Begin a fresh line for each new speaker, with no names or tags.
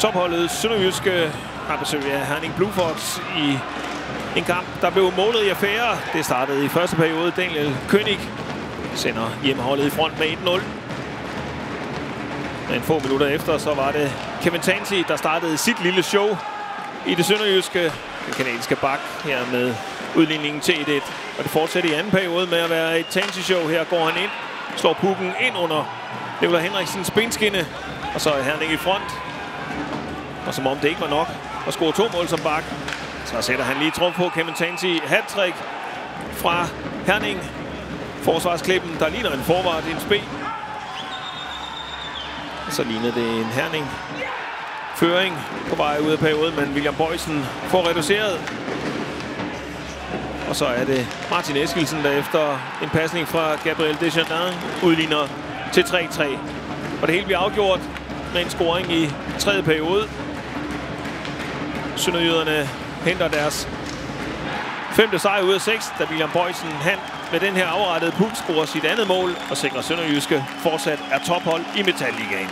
Topholdet Sønderjyske øh, har besøg af Herning Bluefox i en kamp, der blev målet i affære. Det startede i første periode. Daniel König sender hjemmeholdet i front med 1-0. Men få minutter efter, så var det Kevin Tansi, der startede sit lille show i det sønderjyske. Den kanadiske bak her med udligningen til 1-1. Og det fortsætter i anden periode med at være et Tansi-show. Her går han ind, slår pukken ind under Nikolaj Henriksens benskinne. Og så er Herning i front. Og som om det ikke var nok at score to mål som bak, så sætter han lige trumf på Kevin Tansey. Hattrick fra Herning. Forsvarsklippen, der ligner en forvaret i en spe. Så ligner det en Herning føring på vej ud af perioden, men William Bøjsen får reduceret. Og så er det Martin Eskilsen, der efter en pasning fra Gabriel Desjardins udligner til 3-3. Og det hele bliver afgjort med en scoring i tredje periode. Sønderjyderne henter deres femte sejr ud af seks, da William Bøjsen han med den her afrettede puls scorer sit andet mål og sikrer Sønderjyske fortsat er tophold i Metalligaen.